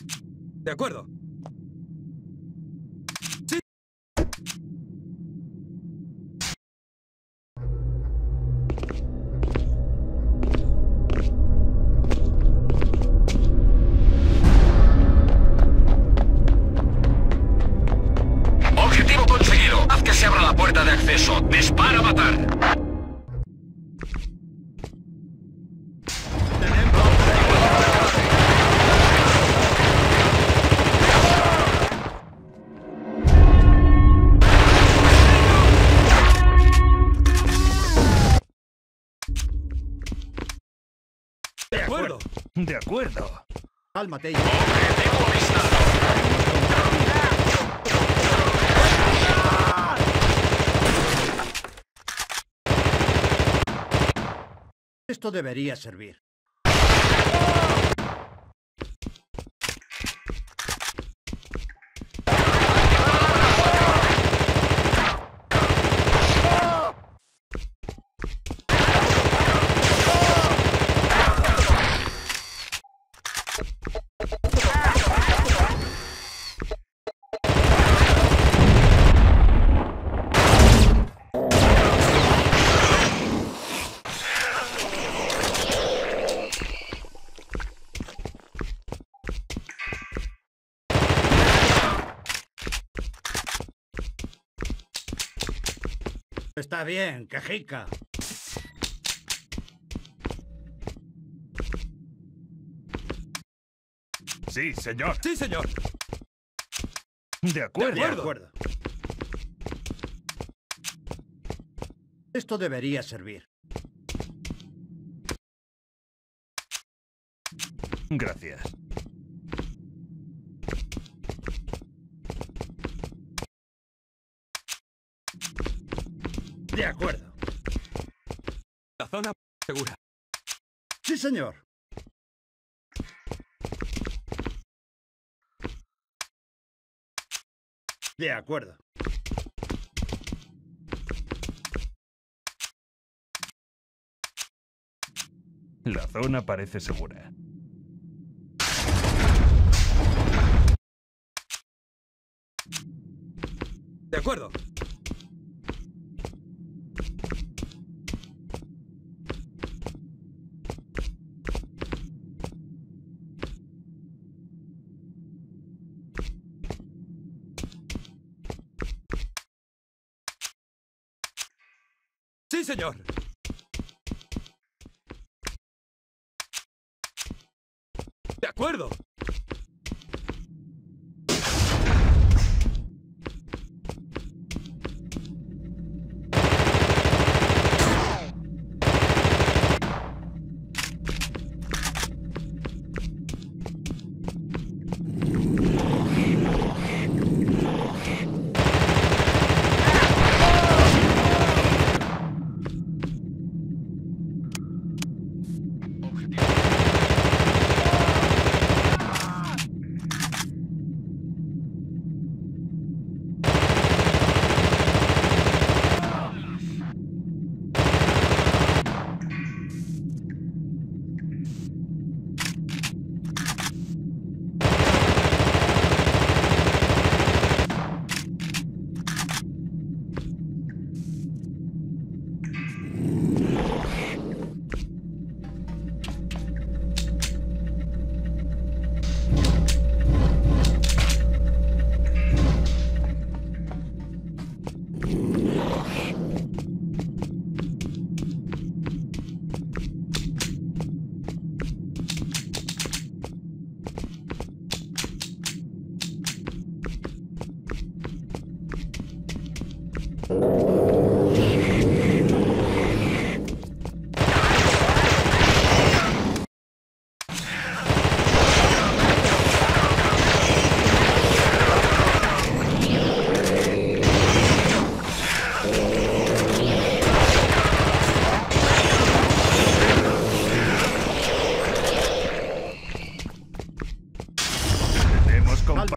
De acuerdo. De acuerdo. Cálmate. Esto debería servir. Está bien, quejica. Sí, señor. Sí, señor. De acuerdo. De acuerdo. acuerdo. Esto debería servir. Gracias. De acuerdo. La zona segura. Sí, señor. De acuerdo. La zona parece segura. De acuerdo. Señor. Acuerdo.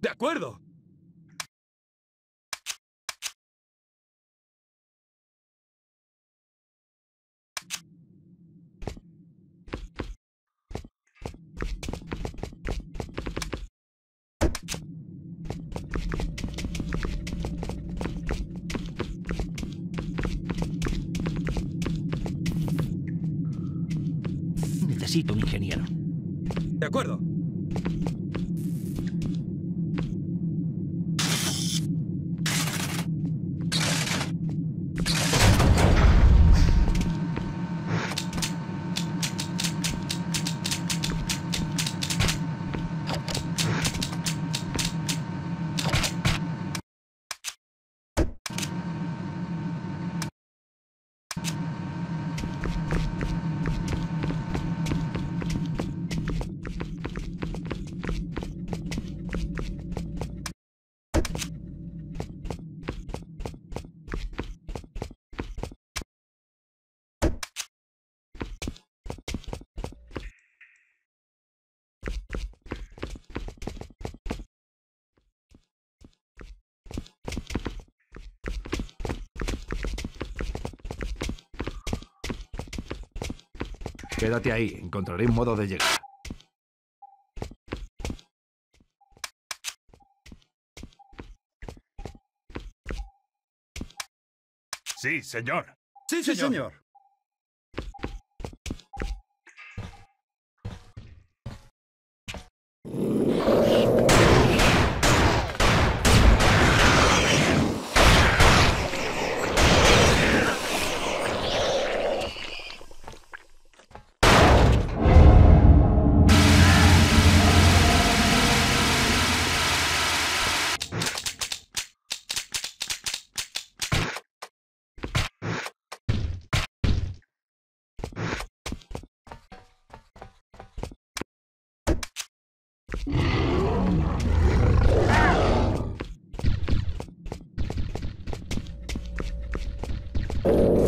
De acuerdo. Necesito un ingeniero. De acuerdo. Quédate ahí, encontraré un modo de llegar. Sí, señor. Sí, Sí, señor. señor. you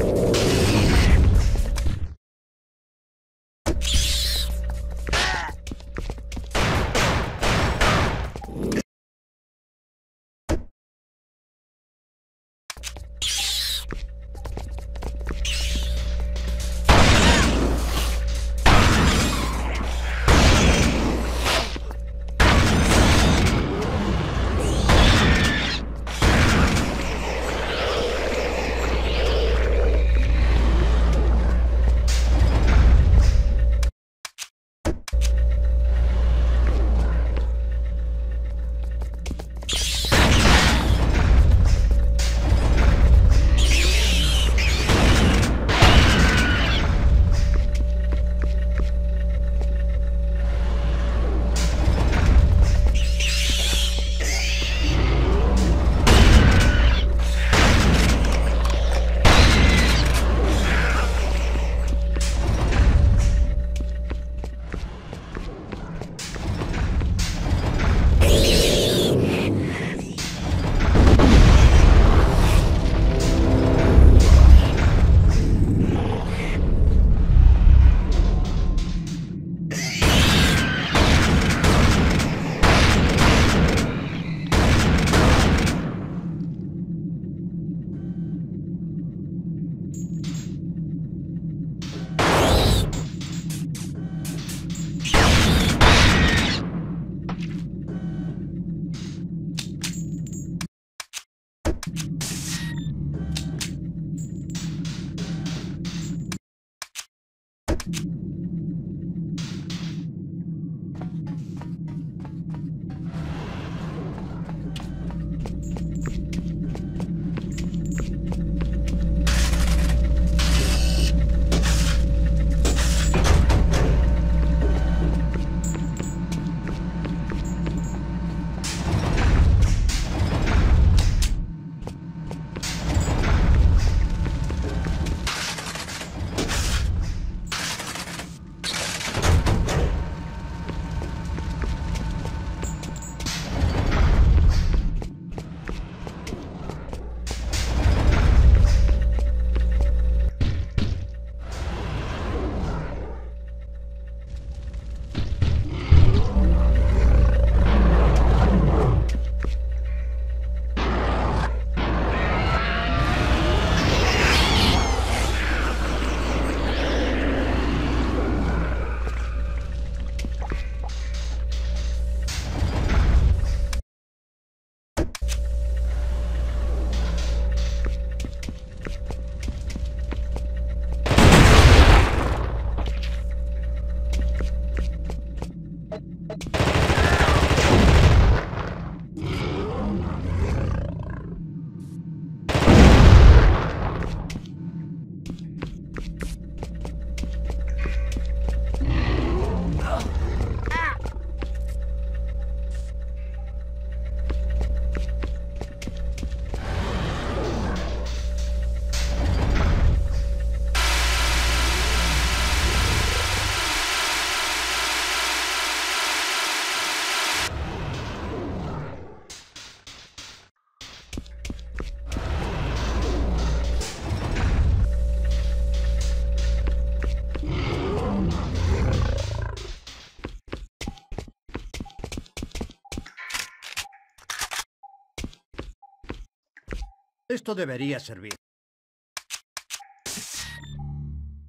Esto debería servir.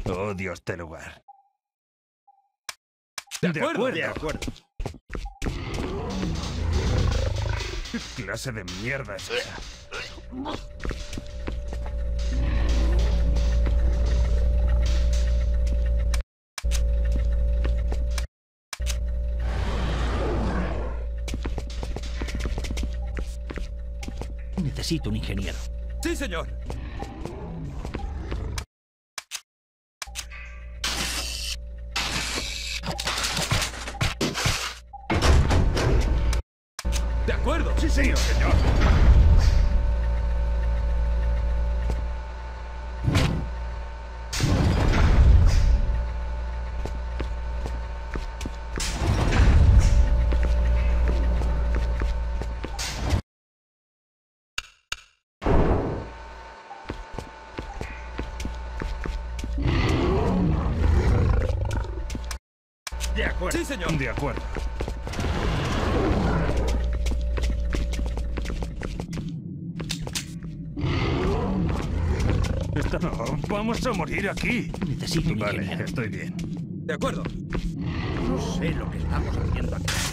Odio este lugar. De acuerdo. De acuerdo. ¿Qué clase de mierda es esa? Necesito un ingeniero. Sí, señor. De acuerdo. Sí, señor. Señor. De acuerdo. Sí, señor. De acuerdo. No, vamos a morir aquí. Necesito Vale, estoy bien. De acuerdo. No sé lo que estamos haciendo aquí.